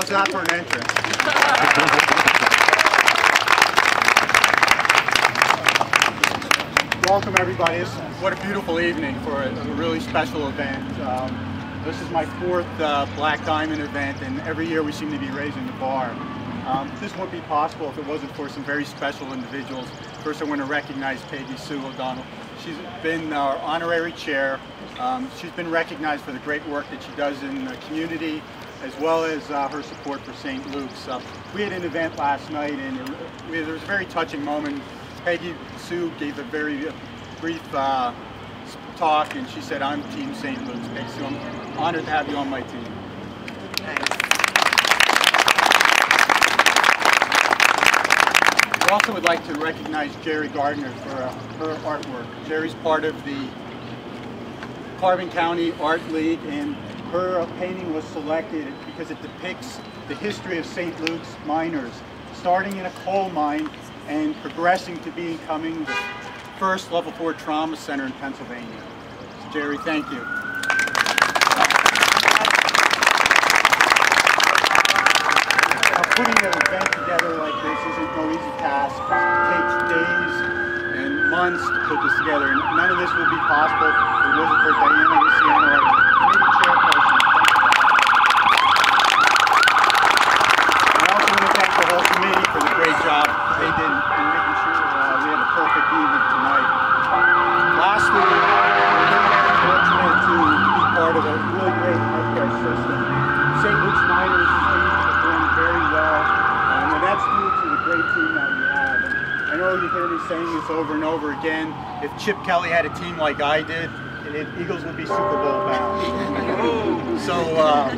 that for an entrance? Welcome everybody. This- What a beautiful evening for a, a really special event. Um, this is my fourth uh, Black Diamond event and every year we seem to be raising the bar. Um, this wouldn't be possible if it wasn't for some very special individuals. First I want to recognize Peggy Sue O'Donnell. She's been our honorary chair. Um, she's been recognized for the great work that she does in the community as well as uh, her support for St. Luke's. Uh, we had an event last night and it, we, there was a very touching moment. Peggy Sue gave a very uh, brief uh, talk and she said, I'm Team St. Luke's. Peggy Sue, I'm honored to have you on my team. We also would like to recognize Jerry Gardner for uh, her artwork. Jerry's part of the Carbon County Art League and her painting was selected because it depicts the history of St. Luke's miners, starting in a coal mine and progressing to becoming the first level four trauma center in Pennsylvania. So Jerry, thank you. Now, putting an event together like this isn't no easy task. It takes days and months to put this together, and none of this would be possible if it wasn't for Diana Luciano, our committee chairperson. I also want to thank the whole committee for the great job they did in making sure uh, we have a perfect evening tonight. Lastly, we're very fortunate to be part of a really great healthcare system. St. Luke's Miners continues to perform very well, um, and that's due to the great team that we have. You hear me saying this over and over again. If Chip Kelly had a team like I did, it, Eagles would be Super Bowl bound. so, uh,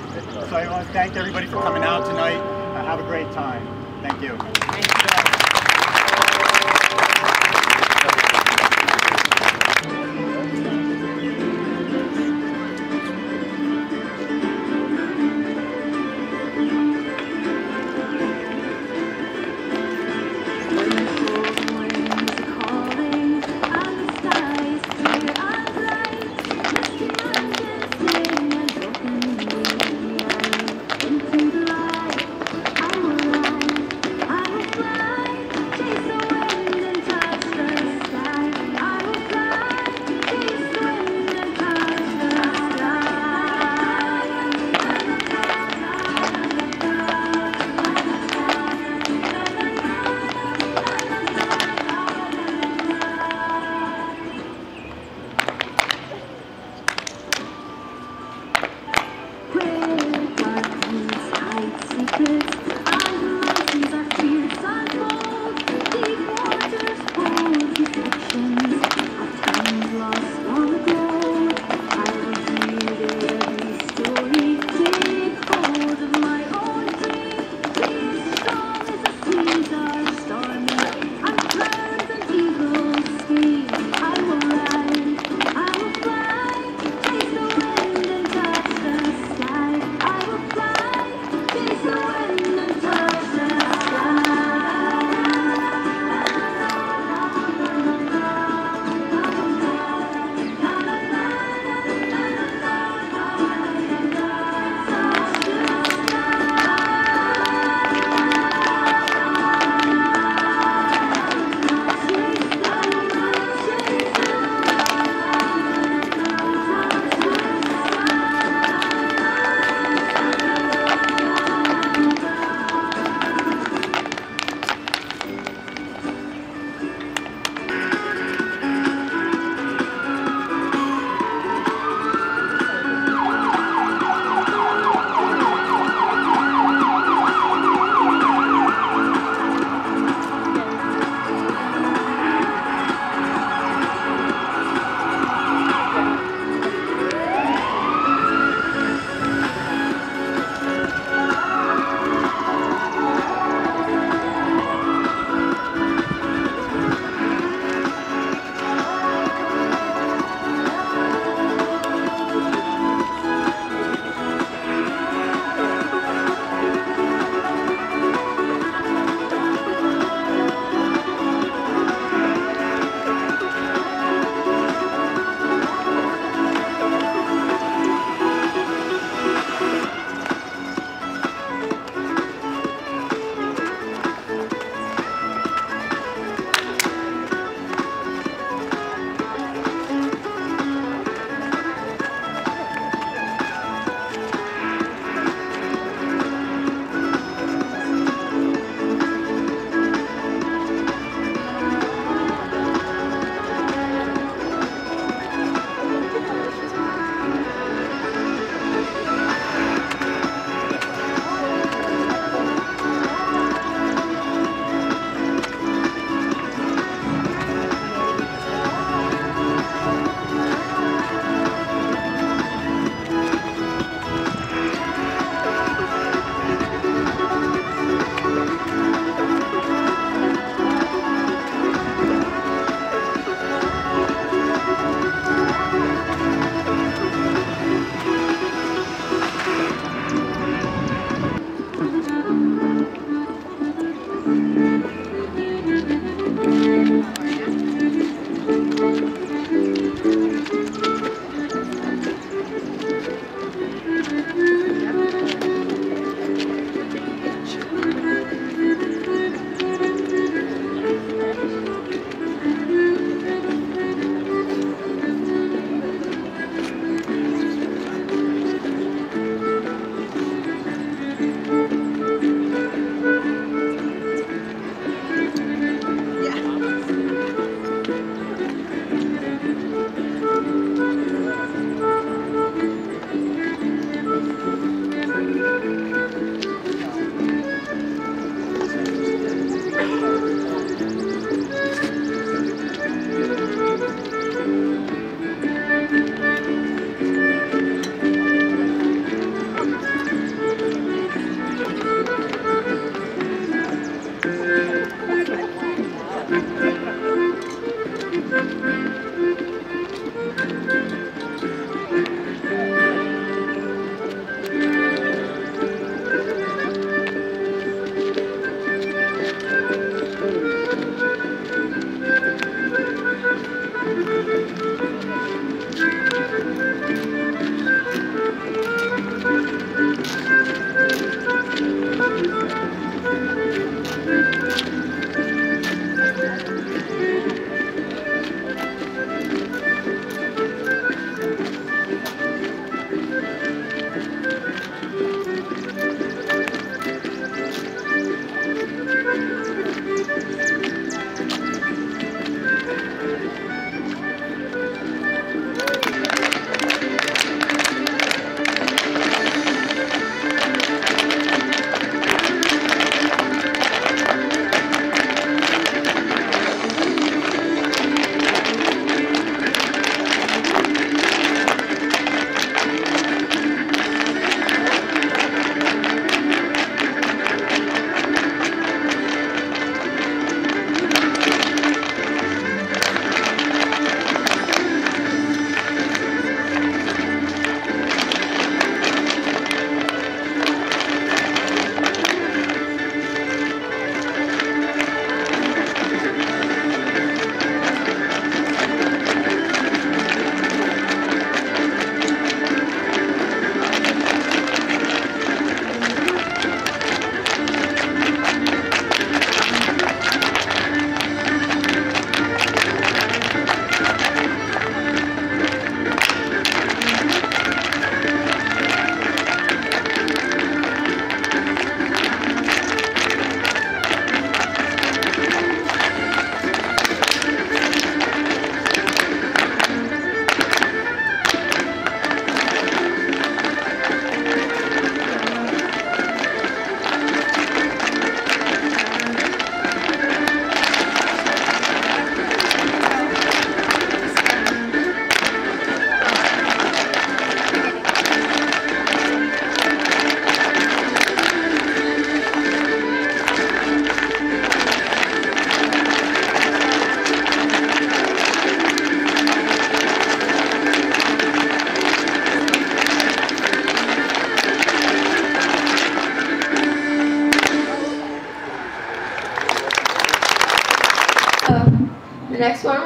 so I want to thank everybody for coming out tonight. Uh, have a great time. Thank you. Into the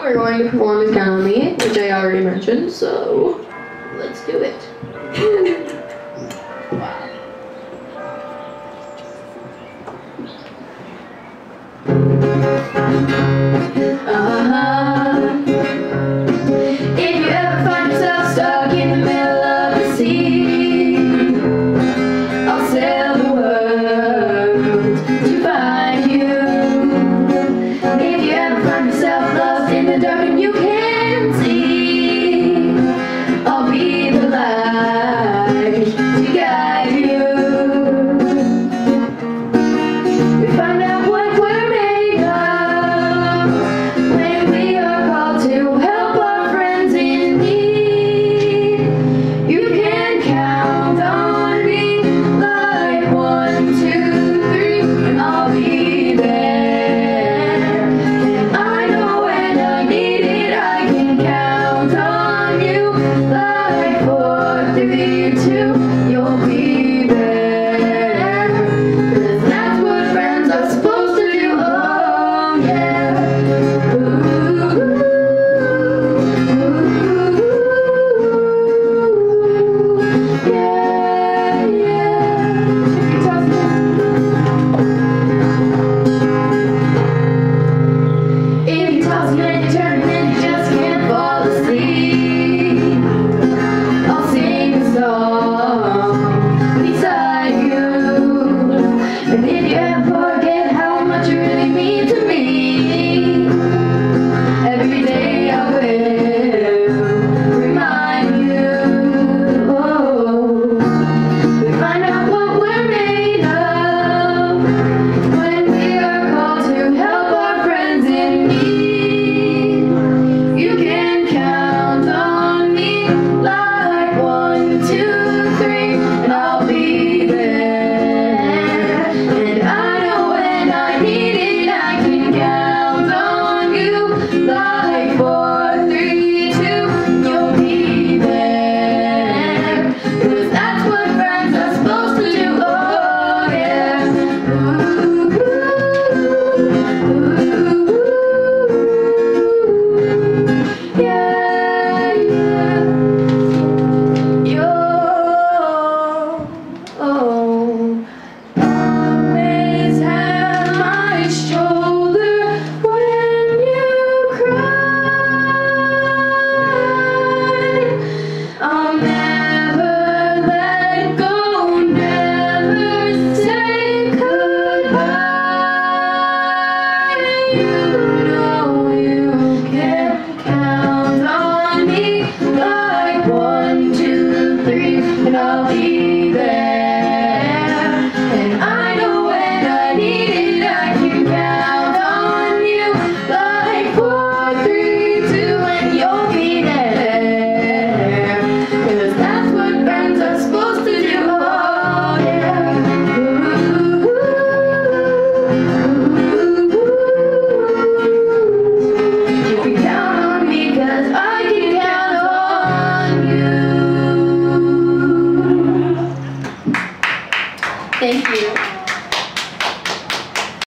we're going to perform is Count on Me, which I already mentioned, so let's do it. wow. Uh,